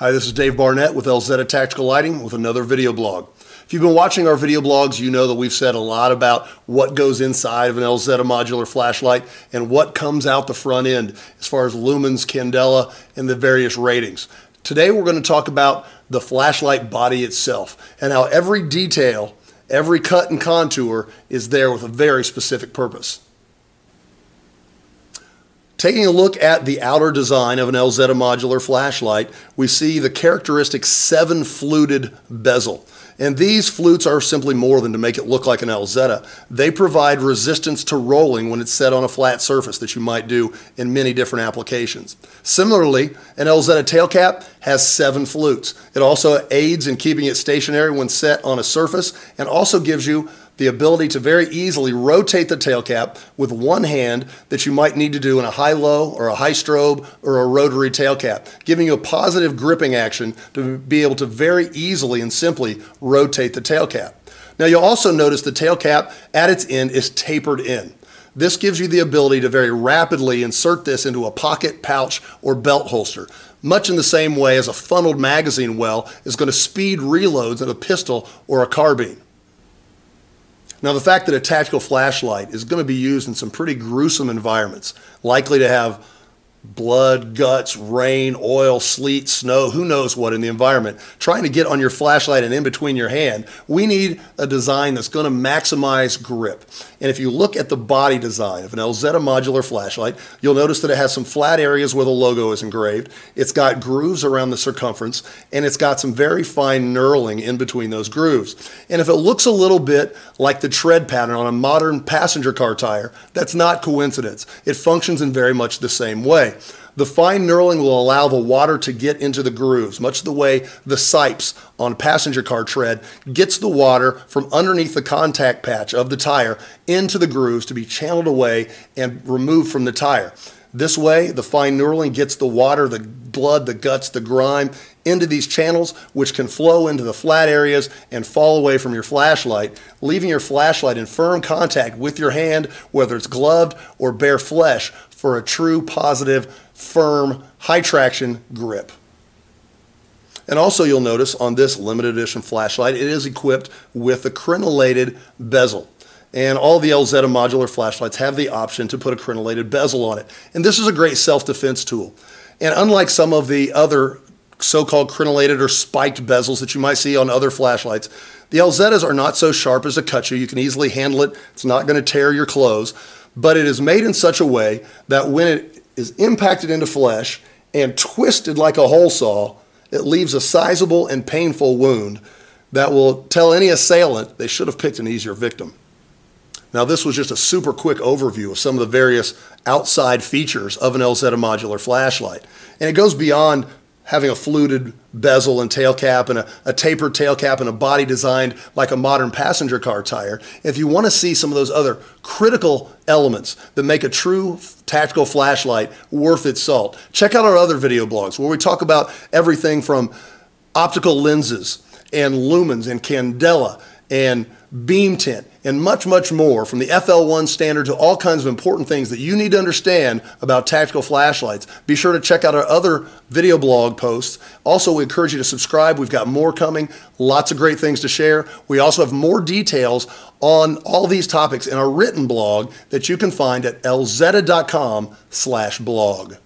Hi, this is Dave Barnett with Elzetta Tactical Lighting with another video blog. If you've been watching our video blogs, you know that we've said a lot about what goes inside of an Elzetta modular flashlight and what comes out the front end as far as lumens, candela, and the various ratings. Today we're going to talk about the flashlight body itself and how every detail, every cut and contour is there with a very specific purpose. Taking a look at the outer design of an Elzetta modular flashlight, we see the characteristic seven fluted bezel. And these flutes are simply more than to make it look like an Elzetta. They provide resistance to rolling when it's set on a flat surface that you might do in many different applications. Similarly, an Elzetta tail cap has seven flutes. It also aids in keeping it stationary when set on a surface and also gives you the ability to very easily rotate the tail cap with one hand that you might need to do in a high-low or a high strobe or a rotary tail cap, giving you a positive gripping action to be able to very easily and simply rotate the tail cap. Now you'll also notice the tail cap at its end is tapered in. This gives you the ability to very rapidly insert this into a pocket, pouch, or belt holster, much in the same way as a funneled magazine well is going to speed reloads in a pistol or a carbine. Now, the fact that a tactical flashlight is going to be used in some pretty gruesome environments, likely to have blood, guts, rain, oil, sleet, snow, who knows what in the environment, trying to get on your flashlight and in between your hand, we need a design that's going to maximize grip. And if you look at the body design of an Elzetta modular flashlight, you'll notice that it has some flat areas where the logo is engraved. It's got grooves around the circumference, and it's got some very fine knurling in between those grooves. And if it looks a little bit like the tread pattern on a modern passenger car tire, that's not coincidence. It functions in very much the same way. The fine knurling will allow the water to get into the grooves, much the way the sipes on passenger car tread gets the water from underneath the contact patch of the tire into the grooves to be channeled away and removed from the tire. This way, the fine knurling gets the water, the blood, the guts, the grime into these channels, which can flow into the flat areas and fall away from your flashlight, leaving your flashlight in firm contact with your hand, whether it's gloved or bare flesh, for a true positive, firm, high traction grip. And also you'll notice on this limited edition flashlight, it is equipped with a crenellated bezel. And all the Elzetta modular flashlights have the option to put a crenellated bezel on it. And this is a great self-defense tool. And unlike some of the other so-called crenellated or spiked bezels that you might see on other flashlights, the Elzettas are not so sharp as a cut you. You can easily handle it. It's not going to tear your clothes but it is made in such a way that when it is impacted into flesh and twisted like a hole saw, it leaves a sizable and painful wound that will tell any assailant they should have picked an easier victim. Now, this was just a super quick overview of some of the various outside features of an Elzetta modular flashlight. And it goes beyond having a fluted bezel and tail cap and a, a, tapered tail cap and a body designed like a modern passenger car tire. If you want to see some of those other critical elements that make a true tactical flashlight worth its salt, check out our other video blogs where we talk about everything from optical lenses and lumens and candela and beam tint, and much, much more from the FL1 standard to all kinds of important things that you need to understand about tactical flashlights. Be sure to check out our other video blog posts. Also, we encourage you to subscribe. We've got more coming, lots of great things to share. We also have more details on all these topics in our written blog that you can find at elzetta.com slash blog.